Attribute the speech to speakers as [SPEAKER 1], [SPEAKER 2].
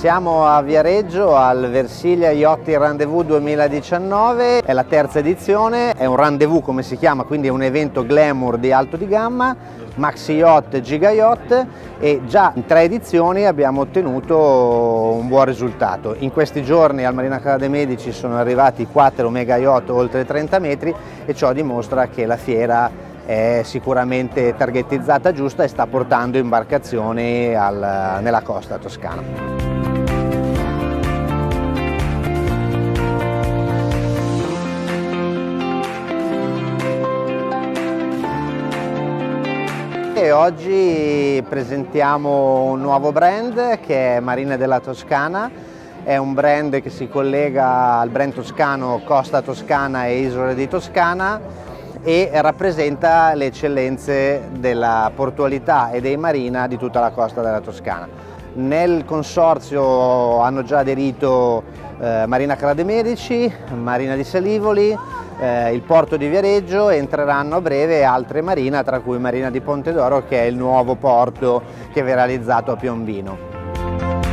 [SPEAKER 1] Siamo a Viareggio al Versilia Iotti Rendezvous 2019, è la terza edizione, è un rendezvous come si chiama, quindi è un evento glamour di alto di gamma, maxi yacht giga yacht e già in tre edizioni abbiamo ottenuto un buon risultato. In questi giorni al Marina Cala dei Medici sono arrivati 4 mega yacht oltre 30 metri e ciò dimostra che la fiera è sicuramente targetizzata giusta e sta portando imbarcazioni al, nella costa toscana. E oggi presentiamo un nuovo brand che è Marina della Toscana, è un brand che si collega al brand toscano Costa Toscana e Isole di Toscana e rappresenta le eccellenze della portualità e dei marina di tutta la costa della Toscana. Nel consorzio hanno già aderito eh, Marina Cala de Medici, Marina di Salivoli, eh, il porto di Viareggio entreranno a breve altre marine, tra cui Marina di Ponte d'Oro che è il nuovo porto che verrà realizzato a Piombino.